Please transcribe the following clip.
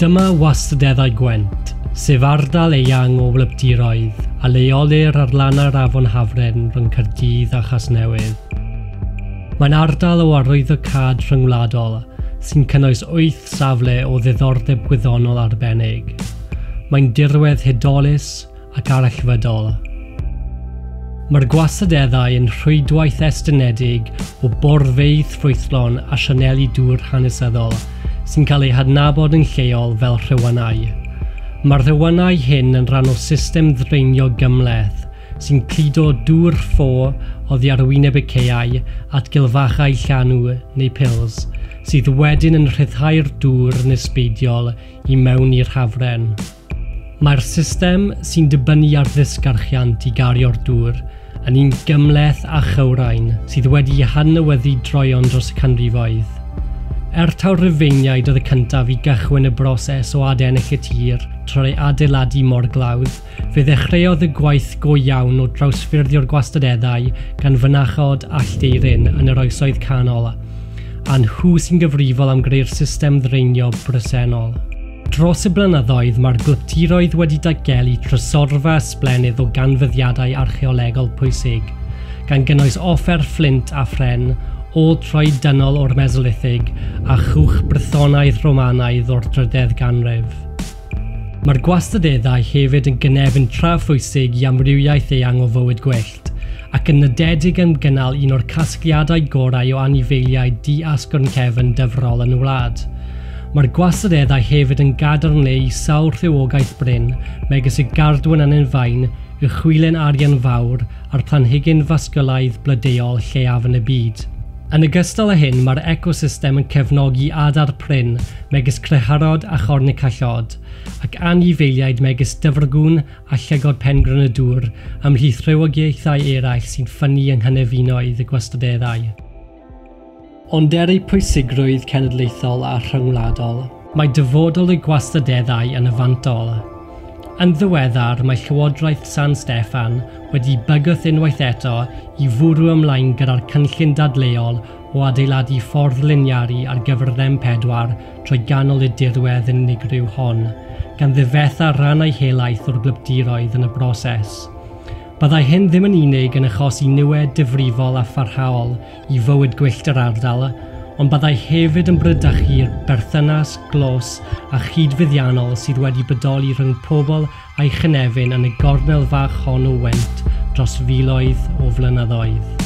Dyma wastadeddau Gwent, sef ardal eang o wlybdiroedd a leolir ar lana'r afon Hafren rhwng Cyrdydd a Chasnewydd. Mae'n ardal o arwyddo cad rhyngwladol sy'n cynnwys 8 safle o ddiddordeb gwyddonol arbennig. Mae'n dirwedd hydolus ac arallfydol. Mae'r gwasadeddau yn rhwydwaith estynedig o borfeidd ffrwythlon a sianeli dŵr hanesyddol – sy'n cael ei hadnabod yn lleol fel rhywanau. Mae'r rhywanau hyn yn rhan o system ddreinio gymleth sy'n cludo dŵr ffô oddi ar y ceiau at gylfachau llanw neu pils, sydd wedyn yn rhyddhau'r dŵr yn ysbeidiol i mewn i'r hafren. Mae'r system sy'n dibynnu ar ddisgarchiant i gario'r dŵr yn un gymleth a chywrain sydd wedi hanywyddu droion dros y canrifoedd. Er taw rhyfeiniaid oedd y cyntaf i gychwyn y broses o adennill y tir trwy adeiladu mor glawdd, fe ddechreuodd y gwaith go iawn o drawsffurfio'r gwastadeddau gan fynachod allteirin yn yr oesoedd canol, a nhw sy'n gyfrifol am greu'r system ddreinio bresennol. Dros y blynyddoedd mae'r glyptiroedd wedi datgelu trysorfa ysblenydd o ganfyddiadau archeolegol pwysig, gan gynnwys offer fflint a ffren o troi dynol o'r Mesolithig a chwch brythonaidd Romanaidd o'r drydedd ganrif. Mae'r gwastadeddau hefyd yn gynefin trafwysig i amrywiaeth eang o fywyd gwyllt, ac yn nodedig yn gynnal un o'r casgliadau gorau o anifeiliau di-asgwrn cefn dyfrol yn y wlad. Mae'r gwastadeddau hefyd yn gadarnlu i sawl rhywogaeth bryn, megis y gardwn yn enfain, y chwilen arian fawr a'r planhigyn fasgylaidd blydeol lleaf yn y byd. Yn ogystal â hyn, mae'r ecosystem yn cefnogi adar pryn megis creharod a chornic a ac anifeiliaid megis dyfrgwn a llygod pengrwn y dŵr ymhlith rhywogaethau eraill sy'n ffynnu yng nghynefunoedd y gwastadeddau. Ond er ei pwysigrwydd cenedlaethol a rhyngwladol, mae dyfodol y gwastadeddau yn yfantol. Yn ddiweddar, mae Llywodraeth San Steffan wedi bygwth unwaith eto i fwrw ymlaen gyda'r cynllun dadleol o adeiladu ffordd liniaru ar gyfer rem pedwar trwy ganol y dirwedd unigryw hon, gan ddifetha rannau helaeth o'r glybdiroedd yn y broses. Byddai hyn ddim yn unig yn achosi niwed difrifol a pharhaol i fywyd gwyllt yr ardal, ond byddai hefyd yn brydach i'r berthynas, glos a chydfuddiannol sydd wedi bodoli rhwng pobl a'i chynefin yn y gornel fach hon o went dros filoedd o flynyddoedd.